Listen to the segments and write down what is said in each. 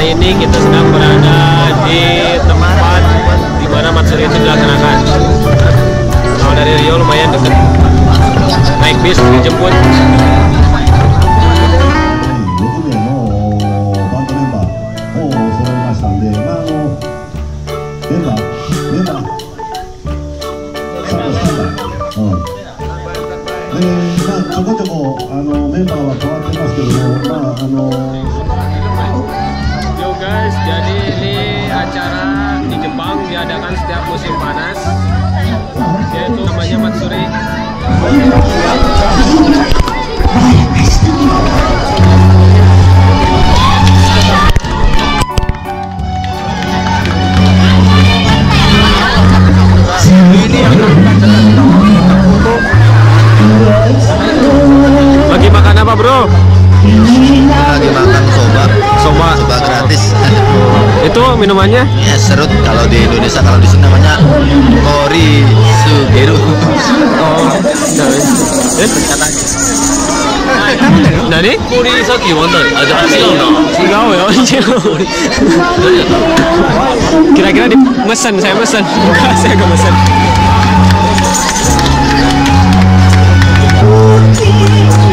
kali ini kita sedang berada di tempat di mana matsuri itu dilaksanakan. Kalau dari Rio lumayan dekat. Naik bis dijemput guys, jadi ini acara di Jepang diadakan setiap musim panas. Yaitu namanya Matsuri. Lagi makan apa bro? lagi makan Itu minumannya? ya serut kalau di Indonesia kalau di sini namanya kori sugeru Oh, eh? Nani? kori saki wanda ada Enggak ya, Kira-kira di mesen, saya mesen. Enggak, saya enggak mesen. Dahan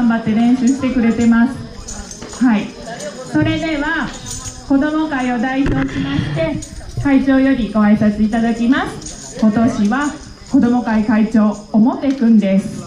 頑張って練習してくれてます。はい。それでは子ども会を代表しまして会長よりご挨拶いただきます。今年は子ども会会長表くんです。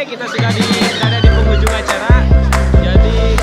kita sudah di, ada di penghujung acara. Jadi